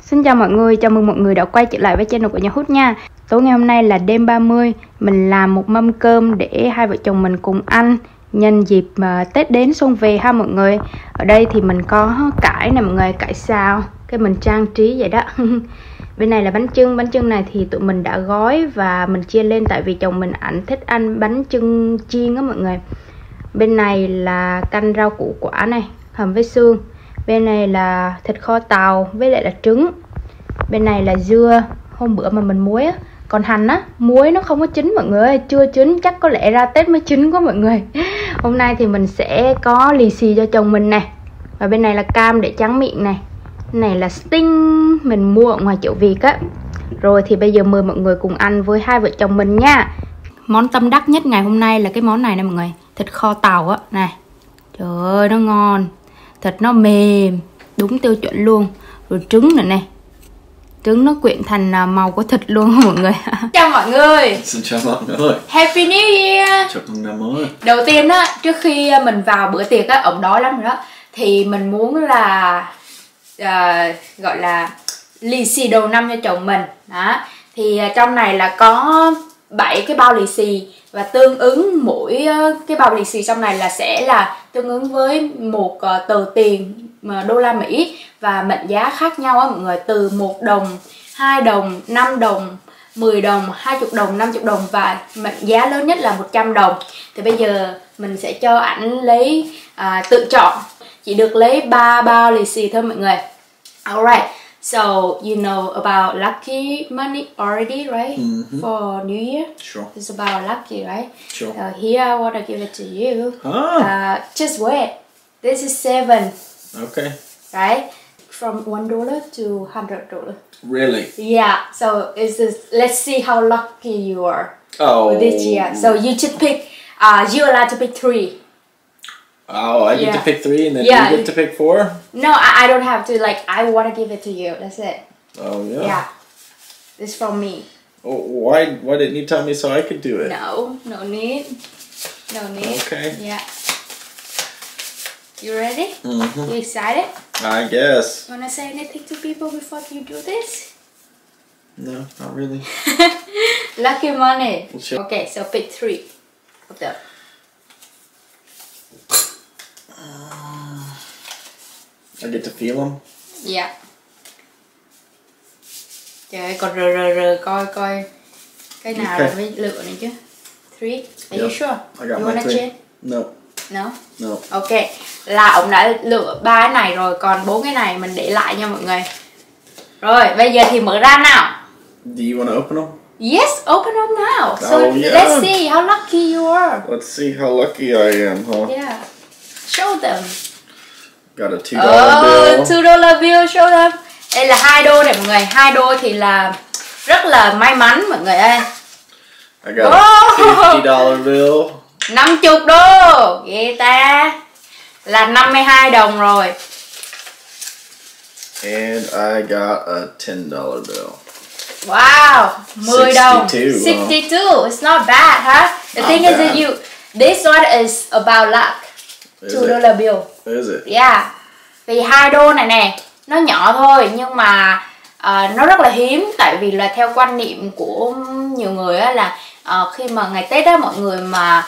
Xin chào mọi người, chào mừng mọi người đã quay trở lại với channel của nhà hút nha. Tối ngày hôm nay là đêm 30 Mình làm một mâm cơm để hai vợ chồng mình cùng ăn Nhân dịp mà Tết đến xuân về ha mọi người. Ở đây thì mình có cải nè mọi người, cải xào Cái mình trang trí vậy đó. Bên này là bánh trưng, bánh trưng này thì tụi mình đã gói và mình chia lên Tại vì chồng mình ảnh thích ăn bánh trưng chiên á mọi người. Bên này là canh rau củ quả này, hầm với xương bên này là thịt kho tàu với lại là trứng. Bên này là dưa. Hôm bữa mà mình muối á, còn hành á, muối nó không có chín mọi người ơi, chưa chín, chắc có lẽ ra tết mới chín quá mọi người. Hôm nay thì mình sẽ có lì xì cho chồng mình nè. Và bên này là cam để trắng miệng này này là sting, mình mua ở ngoài chợ việt á. Rồi thì bây giờ mời mọi người cùng ăn với hai vợ chồng mình nha. Món tâm đắc nhất ngày hôm nay là cái món này nè mọi người. Thịt kho tàu á này trời ơi, nó ngon thịt nó mềm đúng tiêu chuẩn luôn. Rồi trứng nữa này. Trứng nó quyện thành à, màu của thịt luôn mọi người. Chào mọi người. Xin chào mọi người. Happy new year. Chúc mừng năm mới. Đầu tiên á trước khi mình vào bữa tiệc á ổng đói lắm rồi đó thì mình muốn là uh, gọi là lì xì đầu năm cho chồng mình. Đó thì uh, trong này là có 7 cái bao lì xì và tương ứng mỗi ờ, cái bao lì xì trong này là sẽ là tương ứng với một ờ, tờ tiền ờ, đô la Mỹ và mệnh giá khác nhau á mọi người từ 1 đồng, 2 đồng, 5 đồng, 10 đồng, 20 đồng, 50 đồng và mệnh giá lớn nhất là 100 đồng. Thì bây giờ mình sẽ cho ảnh lấy à, tự chọn. Chỉ được lấy 3 bao lì xì thôi mọi người. Alright. So you know about lucky money already, right? Mm -hmm. For New Year. Sure. It's about lucky, right? Sure. So here I want to give it to you. Ah. Uh, just wait. This is seven, Okay. right? From one dollar to hundred dollar. Really? Yeah. So is this? Let's see how lucky you are Oh. this year. So you should pick. Uh, you're allowed to pick three. Oh, I get to pick three, and then Yeah. you get to pick four. No, I, I don't have to. Like I want to give it to you. That's it. Oh yeah. Yeah. This from me. Oh, why? Why didn't you tell me so I could do it? No, no need. No need. Okay. Yeah. You ready? Mm-hmm. You excited? I guess. Wanna say anything to people before you do this? No, not really. Lucky money. Okay, so pick three of them. I get to feel them. Yeah. Trời ơi, còn rờ rờ rờ coi coi cái nào Ok. là mới lựa này chứ. Three. Are you Yeah. sure? I got you my three. change? No, No. no. Ok. Là ông đã lựa ba cái này rồi, còn bốn cái này mình để lại nha mọi người. Rồi, bây giờ thì mở ra nào. Do you want to open them? Yes, open up now. So Oh, yeah. let's see how lucky you are. Let's see how lucky I am, huh? Yeah. Show them. Got a two dollar Oh, bill. two dollar bill show them. Đây là hai đô này mọi người, hai đô thì là rất là may mắn mọi người ơi. I got Oh. a fifty dollar bill. 50 đô, ghê ta. Là 52 đồng rồi. And I got a ten dollar bill. Wow, 10 đồng. 62, wow. 62. It's not bad, huh? The Not thing is that bad. you this one is about luck. Two dollar bill. Is it? Yeah. Vì hai đô này nè, nó nhỏ thôi nhưng mà ờ, nó rất là hiếm tại vì là theo quan niệm của nhiều người á là ờ, khi mà ngày Tết á mọi người mà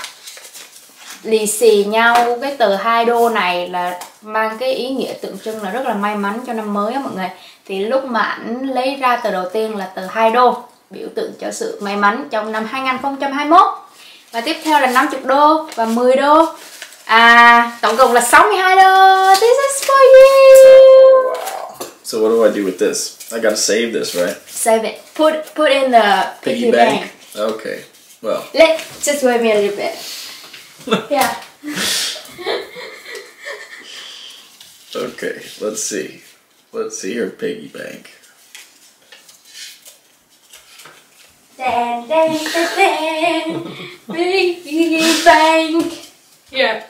lì xì nhau cái tờ 2 đô này là mang cái ý nghĩa tượng trưng là rất là may mắn cho năm mới á mọi người. Thì lúc mà ảnh lấy ra tờ đầu tiên là tờ 2 đô biểu tượng cho sự may mắn trong năm 2021. Và tiếp theo là 50 đô và 10 đô. À, tổng cộng là 62 đô. This is for you. Wow. So what do I do with this? I gotta save this, right? Save it. Put put in the piggy, Piggy bank. bank. Okay. Well, Let just wait me a little bit. Yeah. okay. Let's see. Let's see your piggy bank. Dan, dan, dan, dan. Piggy bank. Yeah.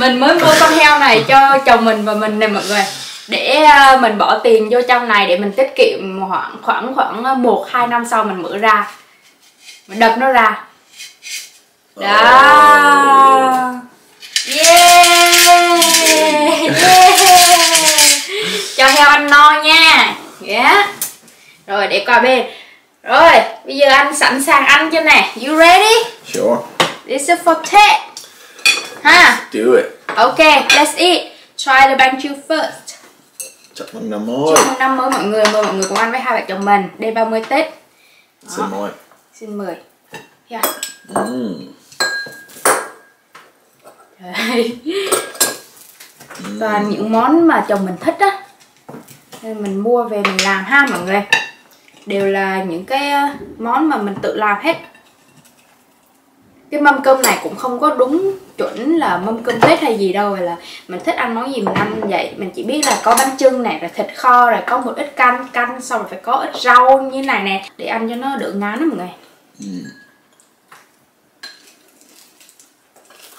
Mình mới mua con heo này cho chồng mình và mình nè mọi người để à, mình bỏ tiền vô trong này để mình tiết kiệm khoảng khoảng khoảng một hai năm sau mình mở ra mình đập nó ra đó yeah yeah cho heo ăn no nha Yeah. Rồi để qua bên. Rồi, bây giờ anh sẵn sàng ăn chưa nè? You ready? Sure. This is for Ted. Ha. Do it. Okay, let's eat. Try the bánh chưng first. Chúc mừng năm mới. Chúc mừng năm mới mọi người, mời mọi người cùng ăn với hai vợ chồng mình. Đêm 30 Tết. Xin mời. Xin mời. Yeah. Mm. Đấy. Toàn những món mà chồng mình thích á Nên mình mua về mình làm ha mọi người Đều là những cái ờ, món mà mình tự làm hết Cái mâm cơm này cũng không có đúng chuẩn là mâm cơm Tết hay gì đâu là mình thích ăn món gì mình ăn vậy Mình chỉ biết là có bánh chưng này, rồi thịt kho, rồi có một ít canh Canh xong rồi phải có ít rau như này nè Để ăn cho nó đỡ ngán đó mọi người Mm.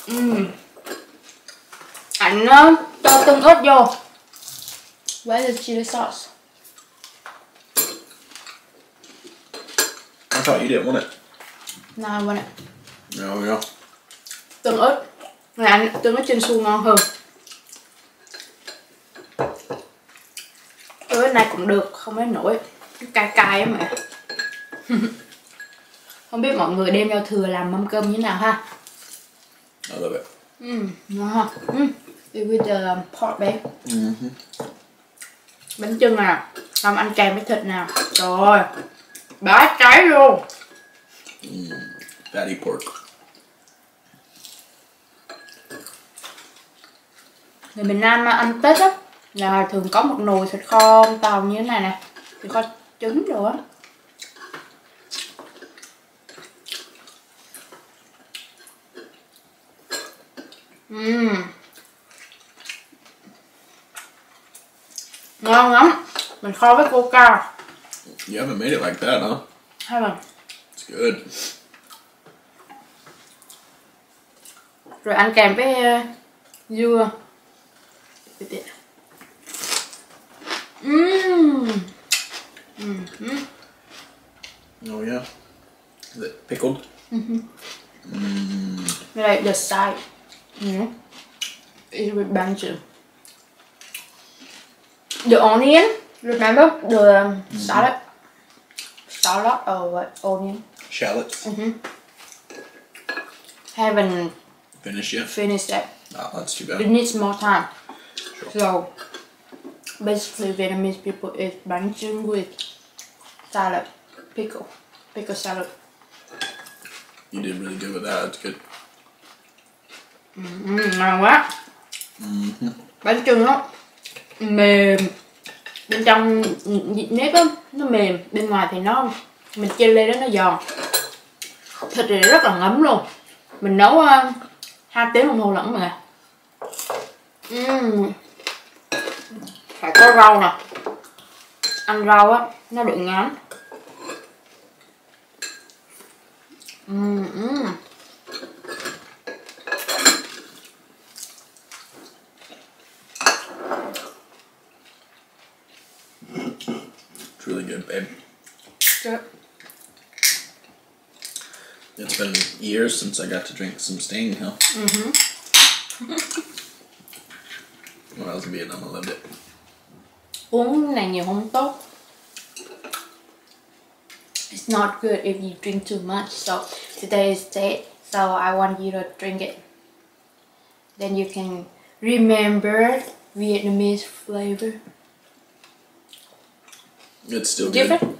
Ừm. Anh nó cho tương ớt vô Where's the chili sauce? I thought you didn't want it. Nào bên này No, no. Tương ớt. Này anh tương ớt trên su ngon hơn. Tương ớt này cũng được, không đến nổi Cay cay mẹ. Không biết mọi người đêm giao thừa làm mâm cơm như thế nào ha? I love it. Ừm, ngon ha. Ừm, with the pork bacon Mm-hmm. bánh chưng nào? Xong ăn kèm với thịt nào? Rồi bá cháy luôn. Fatty pork. Người miền Nam mà ăn Tết á là thường có một nồi thịt kho tàu như thế này nè thịt kho trứng rồi á Ừm. ngon lắm mình kho với coca You haven't made it like that, huh? là It's good. rồi ăn kèm với uh, dưa Mmm. Mm. Oh yeah. Is it pickled? Mm-hmm. Mmm. Like the side, you know, is with banjo. The onion, remember the um, mm-hmm. salad, salad or what onion? Shallots. Haven't Finished yet? finished that. Oh, ah, that's too bad. It needs more time. So basically, Vietnamese people eat bánh chưng with salad, pickle, pickle salad. You did really good with that. That's good. Ừm, ngon quá bánh chưng nó mềm bên trong nếp á nó mềm bên ngoài thì nó mình chiên lên đó nó giòn thịt thì rất là ngấm luôn mình nấu uh, hai tiếng đồng hồ lẫn mà Ừm. Phải có rau nè ăn rau á nó ngán Ừm, ừm. It's really good, babe. It's been years since I got to drink some Sting, huh? Mm-hmm. when I was in Vietnam, I loved it. Uống này nhiều không tốt It's not good if you drink too much. So today is date, so I want you to drink it. Then you can remember Vietnamese flavor. It's still good. Different?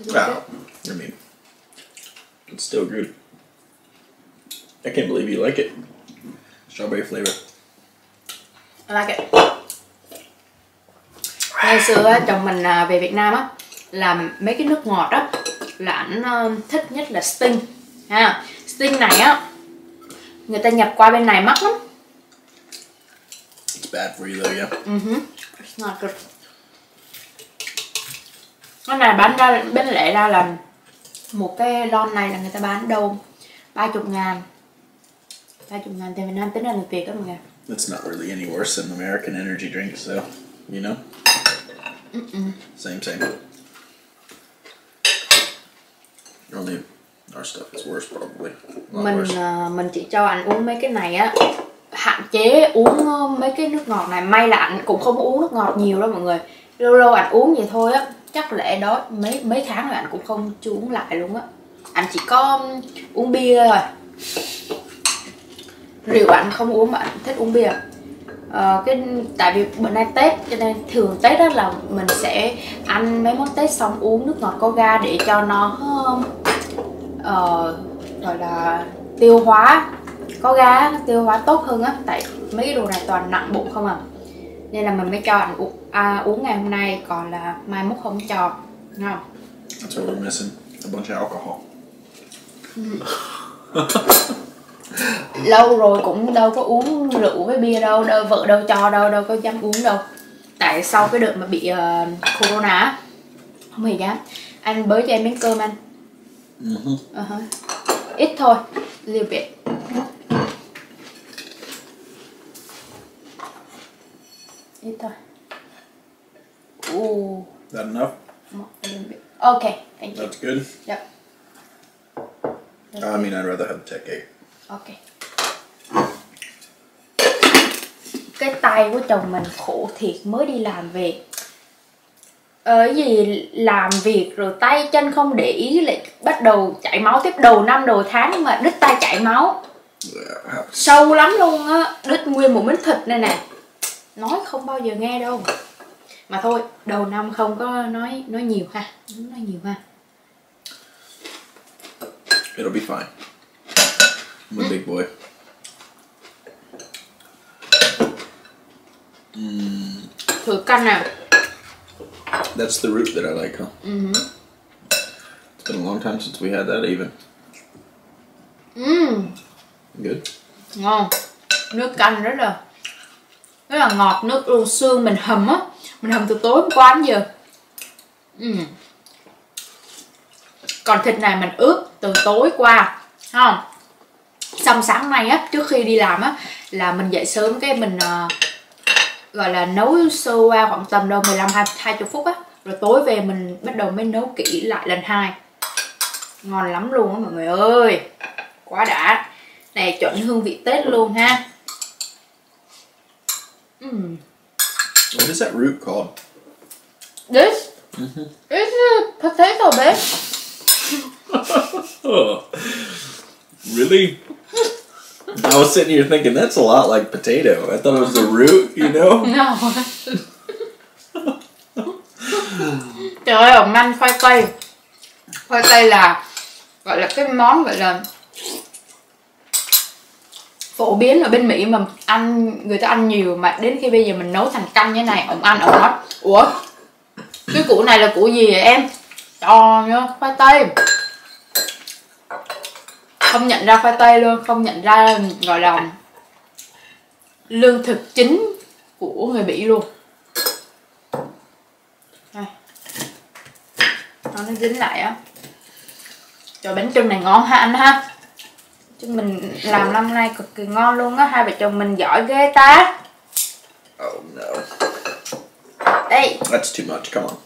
It Wow. good? I mean, it's still good. I can't believe you like it. Strawberry flavor. I like it. Ngày xưa á, chồng mình à, về Việt Nam á làm mấy cái nước ngọt á là ảnh ờ, thích nhất là Sting ha Sting này á người ta nhập qua bên này mắc lắm It's bad for you though, yeah. Mhm. It's not good. Cái này bán ra bên lẻ ra là một cái lon này là người ta bán đâu 30 ngàn 30 ngàn tiền Việt Nam tính ra là Việt đó mọi người It's not really any worse than American energy drinks, though. You know? Same, same. Only our stuff. Is worse, probably. Mình worse. à, mình chỉ cho anh uống mấy cái này á. Hạn chế uống ờ, mấy cái nước ngọt này. May là anh cũng không uống nước ngọt nhiều đâu mọi người. Lâu lâu anh uống vậy thôi á. Chắc lẽ đó mấy mấy tháng rồi anh cũng không chưa uống lại luôn á. Anh chỉ có uống bia thôi. Rượu anh không uống mà anh thích uống bia Ờ, cái tại vì bữa nay Tết cho nên thường Tết đó là mình sẽ ăn mấy món Tết xong uống nước ngọt có ga để cho nó ờ, gọi là tiêu hóa có ga tiêu hóa tốt hơn á. Tại mấy cái đồ này toàn nặng bụng không à. Nên là mình mới cho anh uống à, uống ngày hôm nay còn là mai mốt không cho. Đúng không? That's what we're missing. A bunch of alcohol. lâu rồi cũng đâu có uống rượu với bia đâu, đâu vợ đâu cho đâu đâu có dám uống đâu tại sau cái đợt mà bị ờ, corona không hề dám anh bới cho em miếng cơm anh hả. ít thôi little bit ít thôi Ooh, That enough? Okay, thank you. That's good. Yep. I mean, I'd rather have tech cake. Ok. Cái tay của chồng mình khổ thiệt mới đi làm về. Ở gì làm việc rồi tay chân không để ý, lại bắt đầu chảy máu tiếp. Đầu năm, đầu tháng mà đứt tay chảy máu. Sâu lắm luôn á. Đứt nguyên một miếng thịt này nè. Nói không bao giờ nghe đâu. Mà thôi, đầu năm không có nói nói nhiều ha. Nói nhiều ha. It'll be fine. I'm a big boy. thử canh nào That's the root that I like, huh? Mm-hmm. It's been a long time since we had that even. Ừm, Good. ngon nước canh rất là rất là ngọt nước luôn xương mình hầm á mình hầm từ tối hôm qua đến giờ Ừm. còn thịt này mình ướp từ tối qua không xong sáng nay á trước khi đi làm á là mình dậy sớm cái mình ờ, gọi là nấu sơ qua khoảng tầm đâu 15 20 20 phút á rồi tối về mình bắt đầu mới nấu kỹ lại lần hai. Ngon lắm luôn á mọi người ơi quá đã. Này chuẩn hương vị tết luôn ha. Ừm. What is that root called? this? This is potato babe. Oh, really? I was sitting here thinking that's a lot like potato. I thought it was the root, you know? no trời ơi ông manh khoai tây khoai tây là gọi là cái món gọi là phổ biến ở bên Mỹ mà ăn người ta ăn nhiều mà đến khi bây giờ mình nấu thành canh như này ông ăn ông nói ủa cái củ này là củ gì vậy em trời ơi khoai tây không nhận ra khoai tây luôn không nhận ra gọi là lương thực chính của người Bỉ luôn đây nó dính lại á trời bánh trưng này ngon ha anh ha chứ mình làm năm nay cực kỳ ngon luôn á hai vợ chồng mình giỏi ghê ta Oh no. đây That's too much. Come on.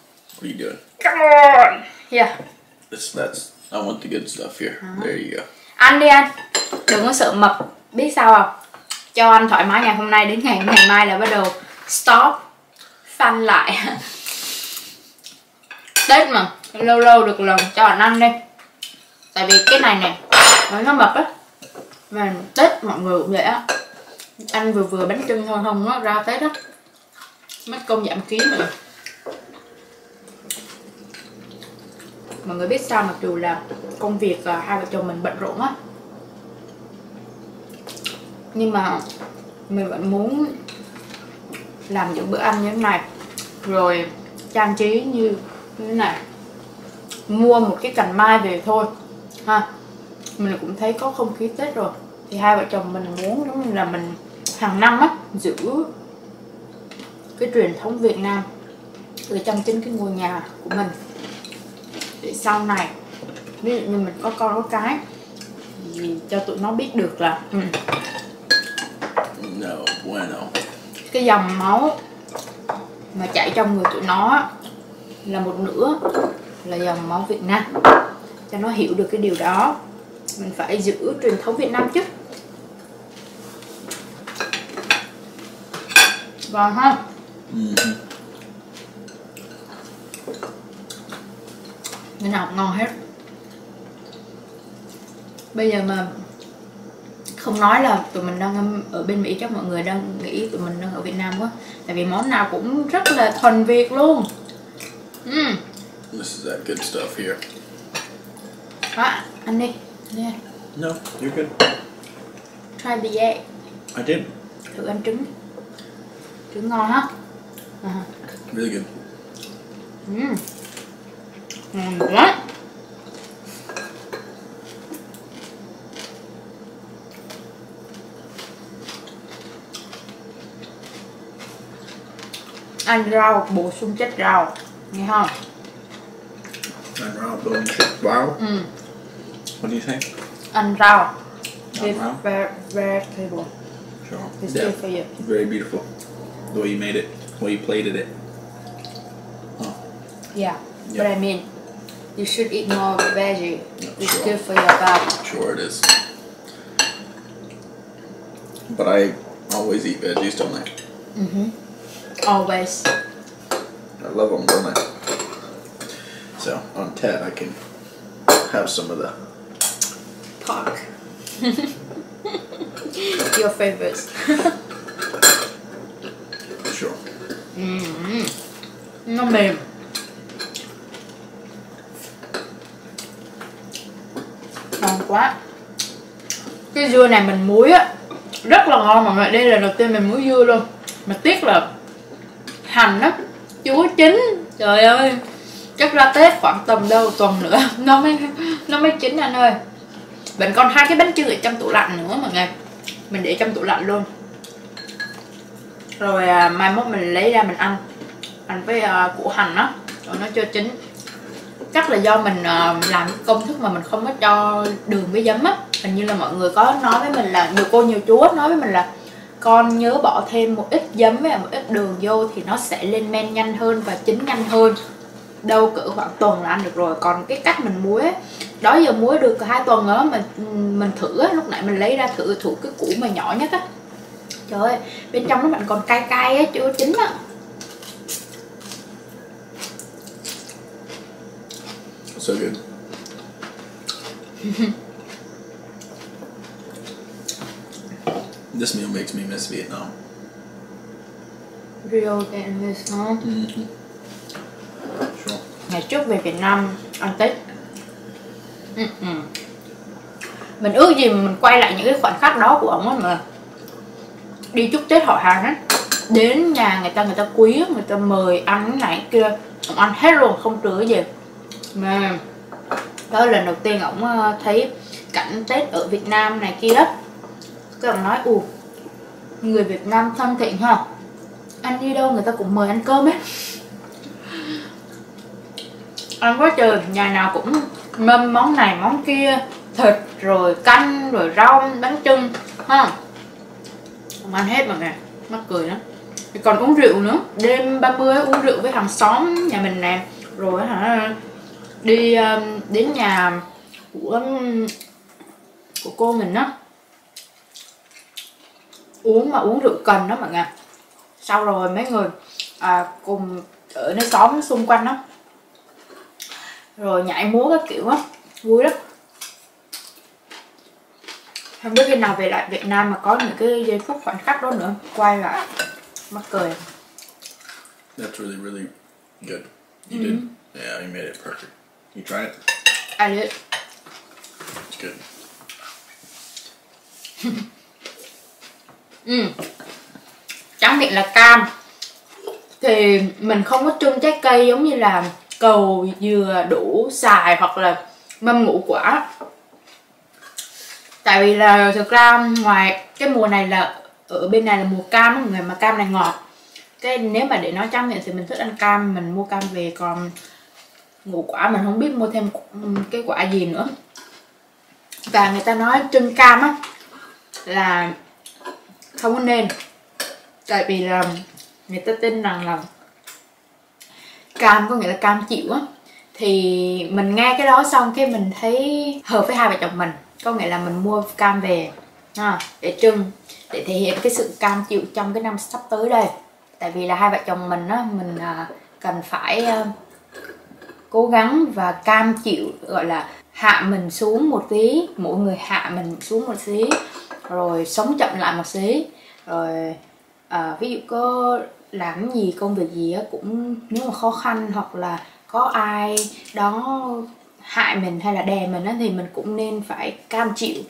What are you doing? come on yeah This that's I want the good stuff here. There you go ăn đi anh. Đừng có sợ mập. Biết sao không? Cho anh thoải mái ngày hôm nay. Đến ngày ngày mai là bắt đầu stop. Phanh lại. Tết mà. Lâu lâu được lần cho anh ăn đi. Tại vì cái này nè nó mập á. Mà tết mọi người cũng vậy á. Ăn vừa vừa bánh trưng thôi, không nó ra tết á. Mất công giảm ký nữa mọi người biết sao mặc dù là công việc à, hai vợ chồng mình bận rộn á. Nhưng mà mình vẫn muốn làm những bữa ăn như thế này. Rồi trang trí như như thế này. Mua một cái cành mai về thôi ha. Mình cũng thấy có không khí tết rồi. Thì hai vợ chồng mình muốn giống như là mình hàng năm á giữ cái truyền thống Việt Nam ở trong chính cái ngôi nhà của mình để sau này ví dụ như mình có con có cái thì cho tụi nó biết được là ừ, No bueno. cái dòng máu mà chảy trong người tụi nó là một nửa là dòng máu Việt Nam cho nó hiểu được cái điều đó mình phải giữ truyền thống Việt Nam chứ vâng ha Mm-hmm. Cái nào cũng ngon hết bây giờ mà không nói là tụi mình đang ở bên Mỹ chắc mọi người đang nghĩ tụi mình đang ở Việt Nam quá tại vì món nào cũng rất là thuần Việt luôn mm. This is that good stuff here. đó ăn đi yeah. No, you're good. try the egg I did. thử ăn trứng trứng ngon ha à. Really good. Mm. Quá ăn rau bổ sung chất rau nghe không And round bone chip. Wow. ừ. What do you think? ăn rau Ăn rau? very vegetable Sure. it's Yeah. good for you Very beautiful. The way you made it. The way you plated it. yeah but Yeah. I mean you should eat more veggie it's Sure. good for your body Sure it is. But I always eat veggies, don't I? mm-hmm. always I love them, don't I? So on Ted, I can have some of the. pork your favorites Sure. Mm-hmm. nó mềm quá. Cái dưa này mình muối á rất là ngon mọi người đây là đầu tiên mình muối dưa luôn. Mà tiếc là hành á chưa có chín. Trời ơi chắc ra tết khoảng tầm đâu tuần nữa nó mới nó mới chín anh ơi. Mình còn hai cái bánh chưng ở trong tủ lạnh nữa mọi người. Mình để trong tủ lạnh luôn. Rồi à, mai mốt mình lấy ra mình ăn. Ăn với à, củ hành á rồi nó chưa chín chắc là do mình ờ, làm công thức mà mình không có cho đường với giấm á. Hình như là mọi người có nói với mình là nhiều cô nhiều chú nói với mình là con nhớ bỏ thêm một ít giấm với một ít đường vô thì nó sẽ lên men nhanh hơn và chín nhanh hơn. Đâu cỡ khoảng tuần là ăn được rồi. Còn cái cách mình muối ấy, đó giờ muối được hai tuần á mình mình thử á, lúc nãy mình lấy ra thử thử cái củ mà nhỏ nhất á. Trời ơi bên trong nó vẫn còn cay cay á chưa chín á. So good. this meal makes me miss Vietnam. Hả? Mm-hmm. Sure. ngày trước về Việt Nam ăn Tết Ừ, ừ. mình ước gì mình quay lại những cái khoảnh khắc đó của ông á mà đi chúc Tết họ hàng á đến nhà người ta người ta quý người ta mời ăn cái này cái kia ông ăn hết luôn không trừ cái gì mà đó là lần đầu tiên ổng ờ, thấy cảnh Tết ở Việt Nam này kia đó, cái ông nói ù người Việt Nam thân thiện ha. Anh đi đâu người ta cũng mời ăn cơm ấy. Ăn quá trời nhà nào cũng mâm món này món kia thịt rồi canh rồi rau bánh trưng, ha. Không ăn hết mà nè mắc cười lắm. Còn uống rượu nữa đêm 30 uống rượu với hàng xóm nhà mình nè. Rồi hả đi um, đến nhà của um, của cô mình á uống mà uống rượu cần đó mọi người sau rồi mấy người à, cùng ở nơi xóm xung quanh đó rồi nhảy múa các kiểu á vui lắm không biết khi nào về lại Việt Nam mà có những cái giây phút khoảnh khắc đó nữa quay lại mắc cười That's really, really good. You did. Yeah, you made it perfect. You tried it? I did It's good. ừ. tráng miệng là cam thì mình không có trưng trái cây giống như là cầu dừa đủ xài hoặc là mâm ngũ quả tại vì là thực ra ngoài cái mùa này là ở bên này là mùa cam người mà cam này ngọt cái nếu mà để nói tráng miệng thì mình thích ăn cam mình mua cam về còn ngũ quả mình không biết mua thêm cái quả gì nữa. Và người ta nói trưng cam á là không có nên tại vì là người ta tin rằng là cam có nghĩa là cam chịu á. Thì mình nghe cái đó xong cái mình thấy hợp với hai vợ chồng mình. Có nghĩa là mình mua cam về ha, để trưng để thể hiện cái sự cam chịu trong cái năm sắp tới đây. Tại vì là hai vợ chồng mình á mình à, cần phải à, cố gắng và cam chịu gọi là hạ mình xuống một tí mỗi người hạ mình xuống một tí rồi sống chậm lại một tí rồi à, ví dụ có làm gì công việc gì á cũng nếu mà khó khăn hoặc là có ai đó hại mình hay là đè mình á thì mình cũng nên phải cam chịu.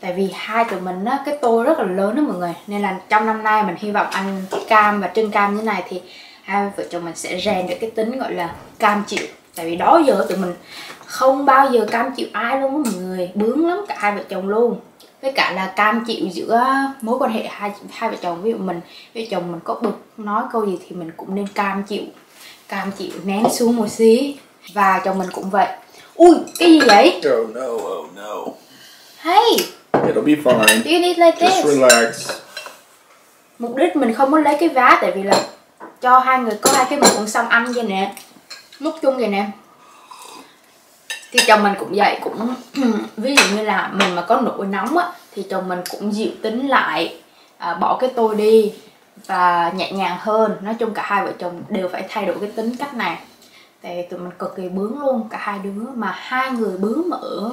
Tại vì hai tụi mình á cái tôi rất là lớn đó mọi người nên là trong năm nay mình hy vọng ăn cam và trưng cam như này thì hai vợ chồng mình sẽ rèn được cái tính gọi là cam chịu tại vì đó giờ tụi mình không bao giờ cam chịu ai luôn á mọi người. Bướng lắm cả hai vợ chồng luôn. Với cả là cam chịu giữa mối quan hệ hai hai vợ chồng. Ví dụ mình vợ chồng mình có bực nói câu gì thì mình cũng nên cam chịu cam chịu nén xuống một xí. Và chồng mình cũng vậy. Ui cái gì vậy? Oh no, oh no. hey! It'll be fine. do you need like Just this? relax. mục đích mình không muốn lấy cái vá tại vì là cho hai người có hai cái muỗng xong ăn vậy nè múc chung vậy nè. Thì chồng mình cũng vậy cũng ví dụ như là mình mà có nỗi nóng á thì chồng mình cũng dịu tính lại à, bỏ cái tôi đi và nhẹ nhàng hơn. Nói chung cả hai vợ chồng đều phải thay đổi cái tính cách này. Tại vì tụi mình cực kỳ bướng luôn cả hai đứa. Mà hai người bướng mà ở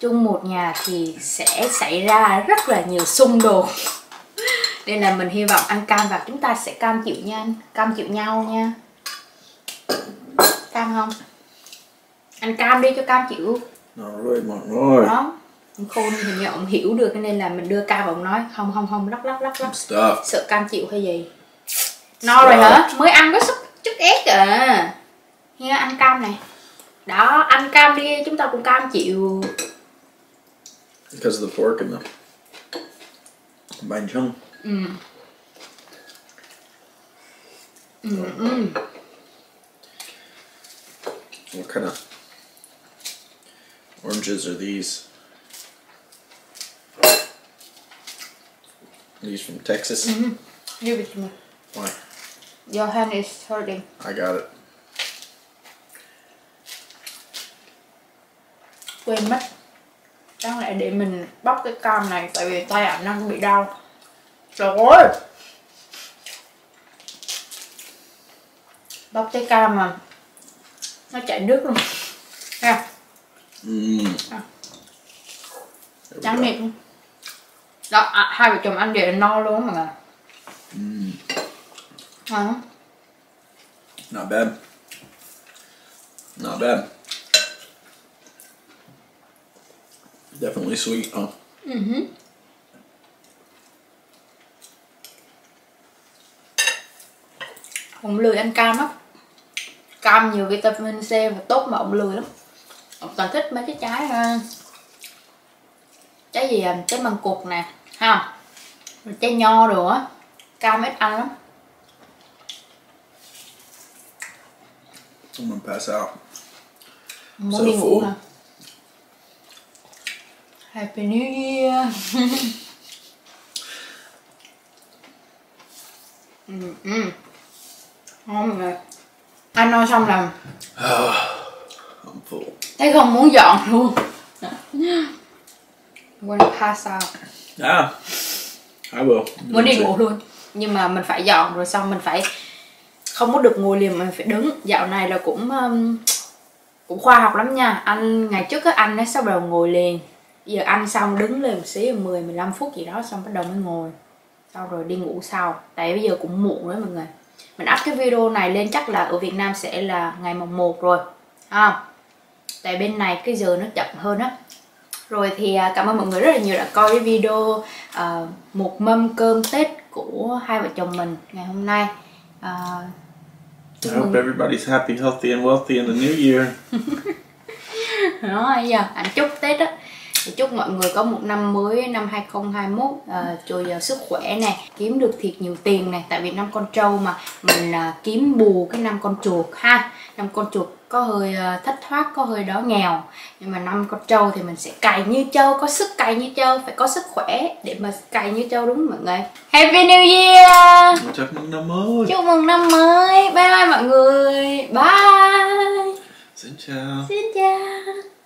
chung một nhà thì sẽ xảy ra rất là nhiều xung đột. Nên là mình hy vọng ăn cam và chúng ta sẽ cam chịu nha cam chịu nhau nha cam không? Ăn cam đi cho cam chịu. Right, mọi người. đó. Ông khôn hình như ông hiểu được nên là mình đưa cam và ông nói không không không lắc lắc lắc lắc sợ cam chịu hay gì? No rồi hả? Mới ăn có chút chút ép à. Nghe ăn cam này. Đó ăn cam đi chúng ta cùng cam chịu. Because of the pork and the bánh trưng. ừ. Ừ ừ What kind of oranges are these? These from Texas? give it to me Why? your hand is hurting I got it. quên mất đáng lẽ để mình bóc cái cam này tại vì tay ảnh đang bị đau trời ơi bóc trái cam mà nó chảy nước luôn. Ha we trắng miệng luôn. Đó à, hai vợ chồng ăn để no luôn mà. Mm, à, not bad. Not bad. Definitely sweet, huh? uh ông lười ăn cam lắm cam nhiều vitamin C và tốt mà ông lười lắm ông toàn thích mấy cái trái ờ, trái gì à? trái măng cụt nè ha rồi trái nho đồ á cam ít ăn lắm I'm gonna pass out. đi ngủ phụ. hả Happy New Year ừ, ừ. ngon mọi người ăn no xong là full. thấy không muốn dọn luôn. Wanna pass out. Yeah, I will. muốn đi ngủ luôn. Nhưng mà mình phải dọn rồi xong mình phải không có được ngồi liền mình phải đứng. Dạo này là cũng um, cũng khoa học lắm nha. Anh ngày trước á anh ấy sau đầu ngồi liền. Giờ ăn xong đứng lên một xí 10 15 phút gì đó xong bắt đầu mới ngồi. Sau rồi đi ngủ sau. Tại bây giờ cũng muộn rồi mọi người mình up cái video này lên chắc là ở Việt Nam sẽ là ngày mùng 1 rồi. À, tại bên này cái giờ nó chậm hơn á. Rồi thì à, cảm ơn mọi người rất là nhiều đã coi cái video à, một mâm cơm Tết của hai vợ chồng mình ngày hôm nay. À, I hope everybody's happy, healthy, and wealthy in the new year. đó giờ anh chúc Tết á chúc mọi người có một năm mới năm 2021 uh, dồi dào sức khỏe nè kiếm được thiệt nhiều tiền này tại vì năm con trâu mà mình à, kiếm bù cái năm con chuột ha. Năm con chuột có hơi à, thất thoát có hơi đó nghèo. Nhưng mà năm con trâu thì mình sẽ cày như trâu có sức cày như trâu phải có sức khỏe để mà cày như trâu đúng không mọi người? Happy New Year! Chúc mừng năm mới. chúc mừng năm mới. Bye bye mọi người. Bye. Xin chào. xin chào